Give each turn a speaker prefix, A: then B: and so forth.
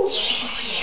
A: Uh!